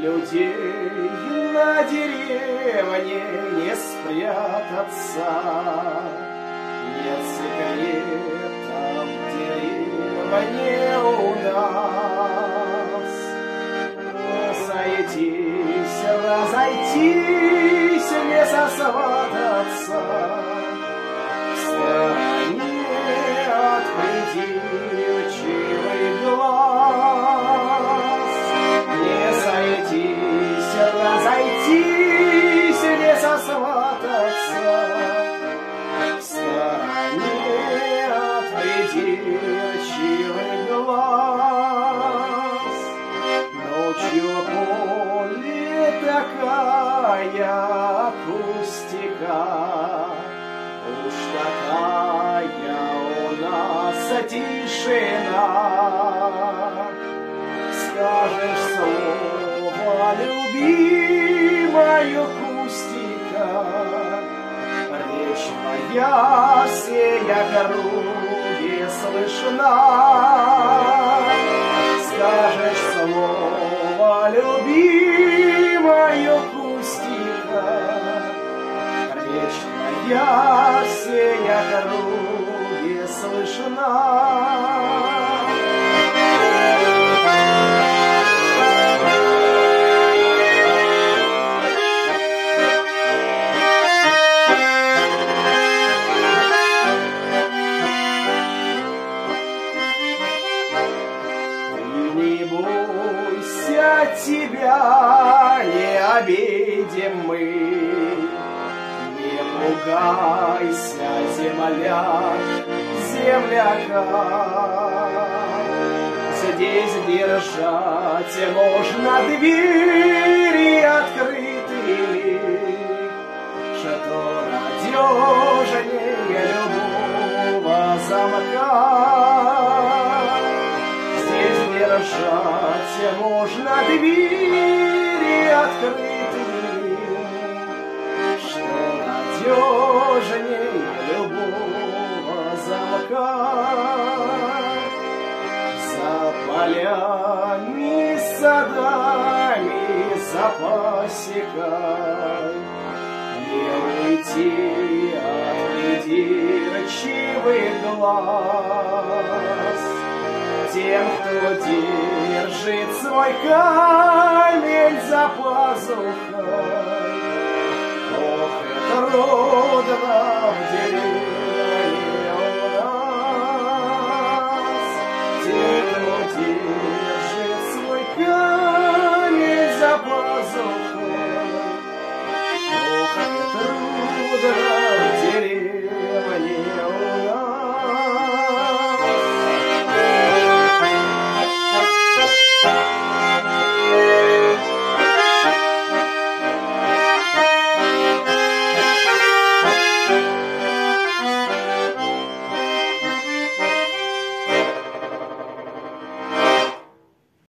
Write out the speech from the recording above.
Людей на деревне не спрятаться, Нет секрета в деревне такая акустика, Уж такая у нас тишина. Скажешь слово любимою кустика, Речь моя всея круге слышна. Скажешь слово любимою бойся, тебя не обидим мы. Не пугайся, земля, земляка. Здесь держать можно двери открытыми, Что надежнее любого замка. Держать можно двери открытыми, Что надежнее любого замка. За полями, садами, за пасекой Не уйти от придирчивых глаз. Тем, кто держит свой камень за пазухой, Ох, и трудно в деревне у нас. Тем, кто держит